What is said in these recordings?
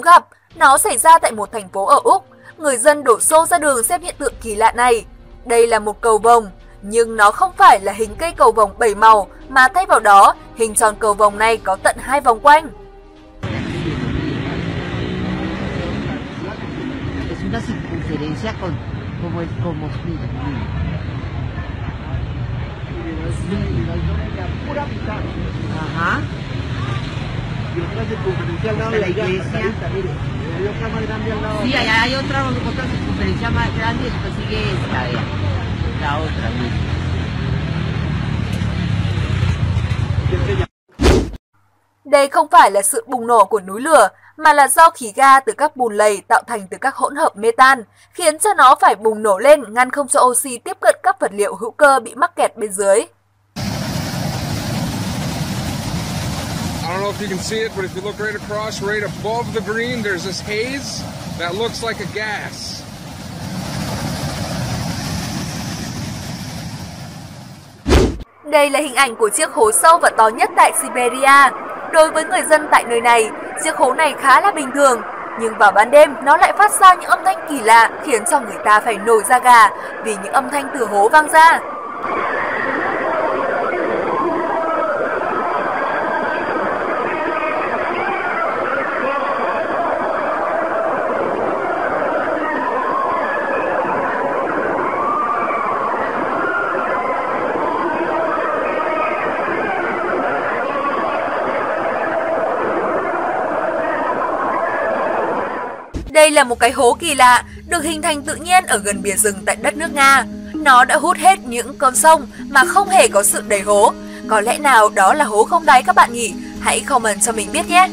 gặp, nó xảy ra tại một thành phố ở Úc. Người dân đổ xô ra đường xem hiện tượng kỳ lạ này. Đây là một cầu vồng, nhưng nó không phải là hình cây cầu vồng bảy màu mà thay vào đó, hình tròn cầu vồng này có tận hai vòng quanh. Ajá. De la allá, iglesia. Sí, allá hay otra otra circunferencia más grande y después sigue esta, vea. La otra, mira. Đây không phải là sự bùng nổ của núi lửa, mà là do khí ga từ các bùn lầy tạo thành từ các hỗn hợp metan, khiến cho nó phải bùng nổ lên ngăn không cho oxy tiếp cận các vật liệu hữu cơ bị mắc kẹt bên dưới. I don't know if you can see it, but if you look right across, right above the green, there's this haze that looks like a gas. Đây là hình ảnh của chiếc hố sâu và to nhất tại Siberia. Đối với người dân tại nơi này, chiếc hố này khá là bình thường, nhưng vào ban đêm nó lại phát ra những âm thanh kỳ lạ khiến cho người ta phải nổi da gà vì những âm thanh từ hố vang ra. Đây là một cái hố kỳ lạ, được hình thành tự nhiên ở gần bìa rừng tại đất nước Nga. Nó đã hút hết những con sông mà không hề có sự đầy hố. Có lẽ nào đó là hố không đáy các bạn nhỉ? Hãy comment cho mình biết nhé!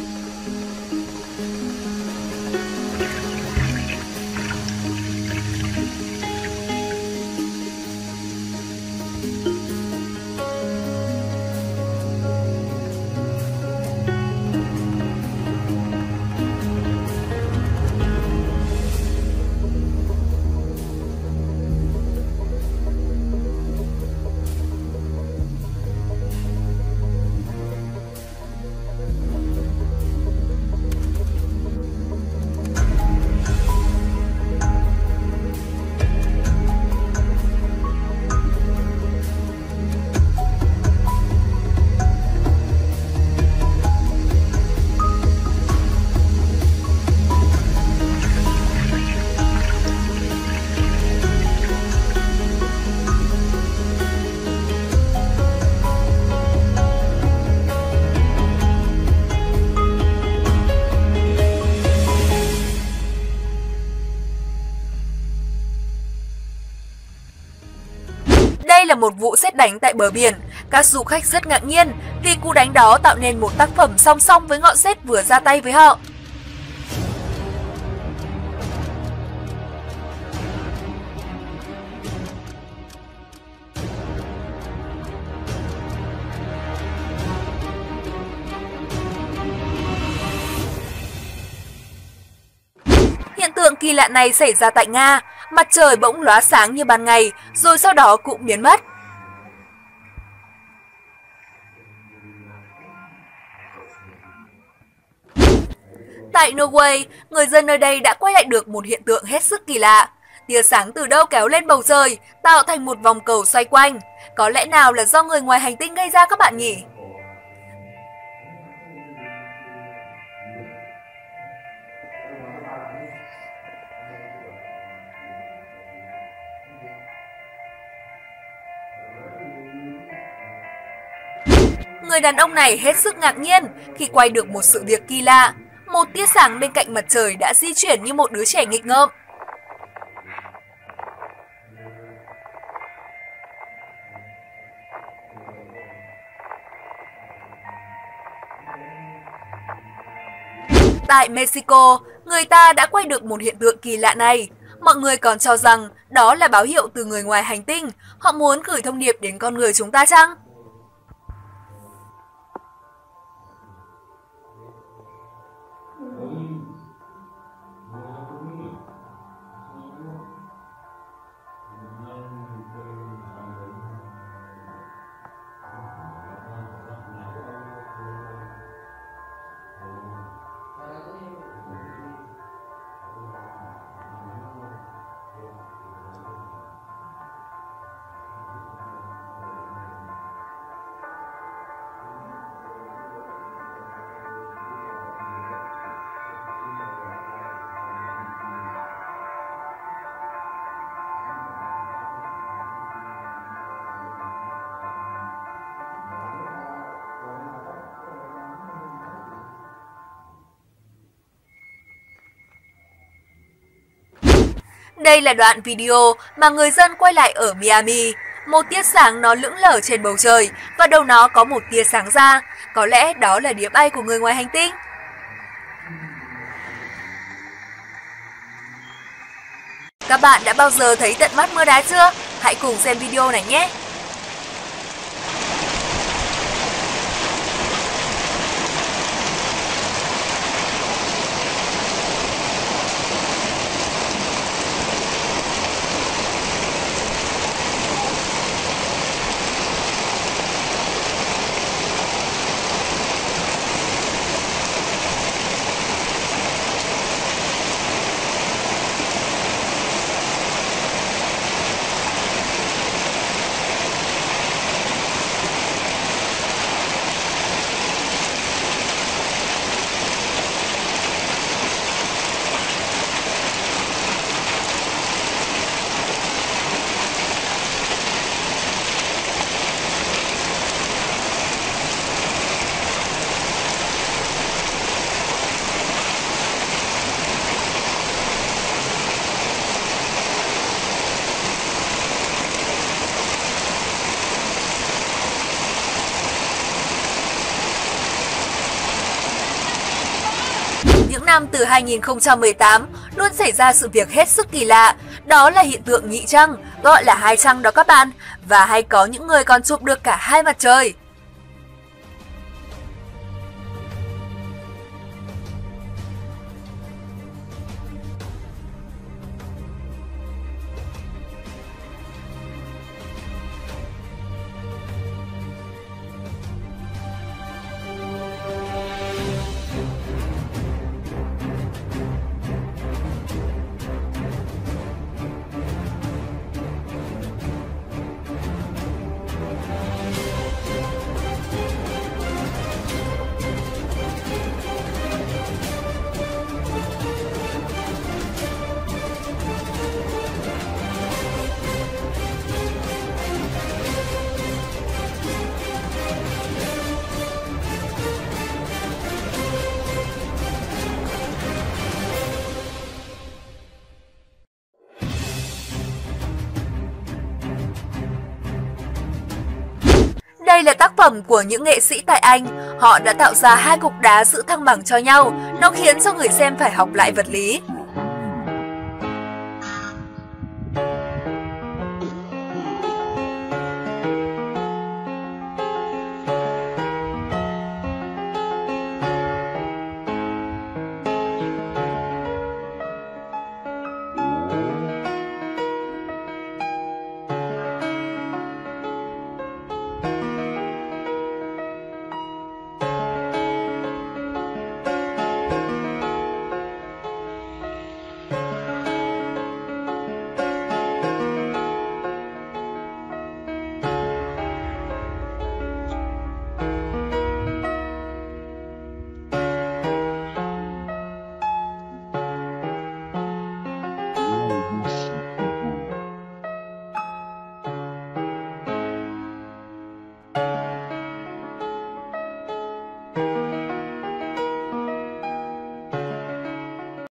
Một vụ xét đánh tại bờ biển. Các du khách rất ngạc nhiên vì cú đánh đó tạo nên một tác phẩm song song với ngọn sét vừa ra tay với họ. Hiện tượng kỳ lạ này xảy ra tại Nga, mặt trời bỗng lóa sáng như ban ngày, rồi sau đó cũng biến mất. Tại Norway, người dân nơi đây đã quay lại được một hiện tượng hết sức kỳ lạ. Tia sáng từ đâu kéo lên bầu trời, tạo thành một vòng cầu xoay quanh. Có lẽ nào là do người ngoài hành tinh gây ra các bạn nhỉ? Người đàn ông này hết sức ngạc nhiên khi quay được một sự việc kỳ lạ. Một tia sáng bên cạnh mặt trời đã di chuyển như một đứa trẻ nghịch ngợm. Tại Mexico, người ta đã quay được một hiện tượng kỳ lạ này. Mọi người còn cho rằng đó là báo hiệu từ người ngoài hành tinh, họ muốn gửi thông điệp đến con người chúng ta chăng? Đây là đoạn video mà người dân quay lại ở Miami. Một tia sáng nó lững lờ trên bầu trời, và đầu nó có một tia sáng ra. Có lẽ đó là đĩa bay của người ngoài hành tinh. Các bạn đã bao giờ thấy tận mắt mưa đá chưa? Hãy cùng xem video này nhé! Những năm từ 2018 luôn xảy ra sự việc hết sức kỳ lạ. Đó là hiện tượng nhị trăng, gọi là hai trăng đó các bạn. Và hay có những người còn chụp được cả hai mặt trời. Đây là tác phẩm của những nghệ sĩ tại Anh. Họ đã tạo ra hai cục đá giữ thăng bằng cho nhau. Nó khiến cho người xem phải học lại vật lý.